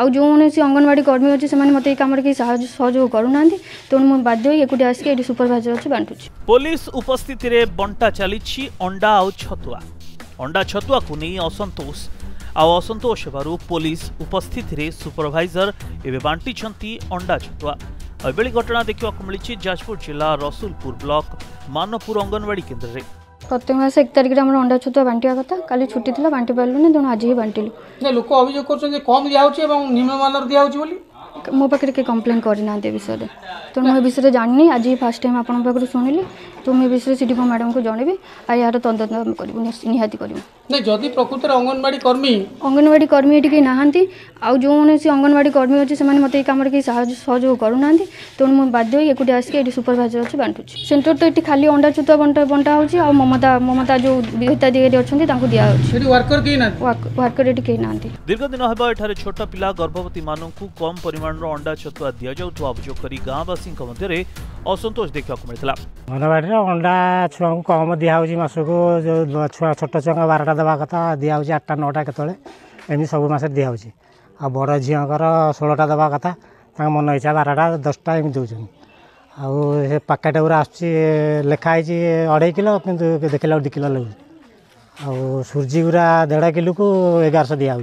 ଆଉ ଯେକୌଣସି ଅଙ୍ଗନବାଡ଼ି କର୍ମୀ ଅଛି ସେମାନେ ମୋତେ ଏଇ କାମରେ କେହି ସାହାଯ୍ୟ ସହଯୋଗ କରୁନାହାନ୍ତି ତେଣୁ ମୁଁ ବାଧ୍ୟ ହୋଇ ଏକୁଟିଆ ଆସିକି ଏଠି ସୁପରଭାଇଜର ଅଛି ବାଣ୍ଟୁଛି ପୋଲିସ ଉପସ୍ଥିତିରେ ବଣ୍ଟା ଚାଲିଛି ଅଣ୍ଡା ଆଉ ଛତୁଆ ଅଣ୍ଡା ଛତୁଆକୁ ନେଇ ଅସନ୍ତୋଷ ଆଉ ଅସନ୍ତୋଷ ହେବାରୁ ପୋଲିସ ଉପସ୍ଥିତିରେ ସୁପରଭାଇଜର ଏବେ ବାଣ୍ଟିଛନ୍ତି ଅଣ୍ଡା ଛତୁଆ ଏଭଳି ଘଟଣା ଦେଖିବାକୁ ମିଳିଛି ଯାଜପୁର ଜିଲ୍ଲା ରସୁଲପୁର ବ୍ଲକ ମାନପୁର ଅଙ୍ଗନବାଡ଼ି କେନ୍ଦ୍ରରେ প্রত্যেক মাসে এক তারিখে আমার অন্ডা ছতুয়া বাঁটিবা কথা কালি ছুটি লা বাঁটি পারলুনি তেমন আজ হি বাঁটিলু লোক অভিযোগ করছেন যে কম দিয়া হচ্ছে এবং নিম্নমানের দিয়া হচ্ছে বলে मो पाखे के कम्प्लेन करना ए विषय तेनालीरें जानी आज फास्ट टाइम आप शुणिली तो मुझे विषय सी डी मैडम को जनवि यार तद निहाती कर अंगनवाड़ी कर्मी ये नहांती आज जो से अंगनवाड़ी कर्मी अच्छे से मत कम सहयोग करना तेणु मुझे बाध्य होटी आसिक सुपरभाइजर अच्छे बांटुच्छे सेन्टर तो ये खाली अंडा चुता बंटा बंटा होती ममता ममता जो विहिता दिए अच्छा दिया वर्कर ये ना दीर्घ दिन हम ये गर्भवती मान कम परिमाण अंडा छतुआ दि जा अभोग कर गांववासी असंतोष देखा मिलता अंगनवाड़ी अंडा छुआ को कम दिहस को जो छुआ छोट छुआ बारटा देवा कथा दिहे आठटा नौटा केतम सब मस दिह बड़ झीकर षोलटा देवा कथा मन इच्छा बारटा दसटा एम दौन आउ पैकेट गुरा आखाई अढ़े को कि देखला दु को लगे आ सूर्यगुरा देढ़ किलो को एगारश दिहे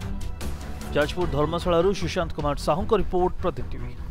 जाजपुर धर्मशाला सुशांत कुमार साहू रिपोर्ट प्रति